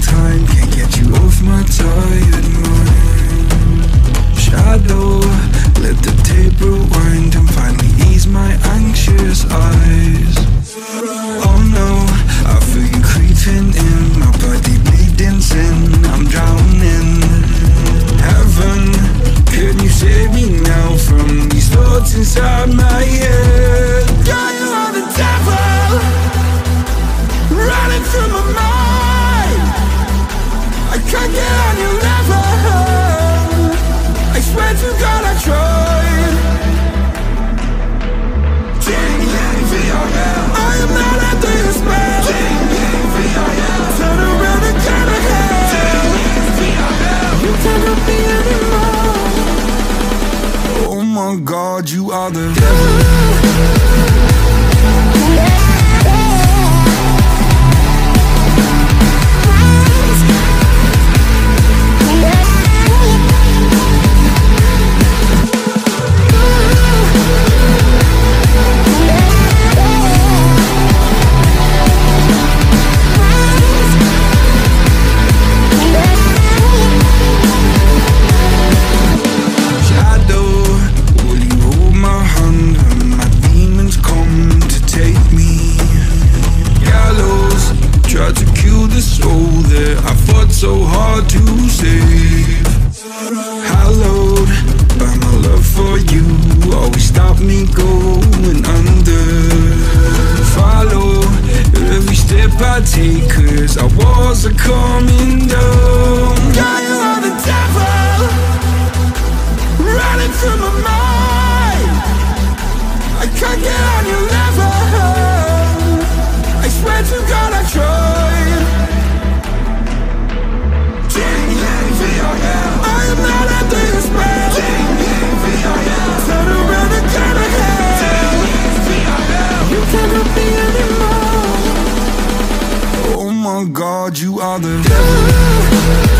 time, can't get you off my tired mind. Shadow, let the tape rewind and finally ease my anxious eyes. Oh no, I feel you creeping in, my body bleeding sin. I'm drowning. Heaven, can you save me now from these thoughts inside my head? God, you are the devil, running through my mind. I can't get on your level. I swear to God, I tried. Ding, ding, VRL. Am not under your spell. Ding, ding, VRL. Turn around and turn ahead. Ding, ding, VRL. You cannot be anymore. Oh my God, you are the devil. Step I walls are coming down. God, you are the devil.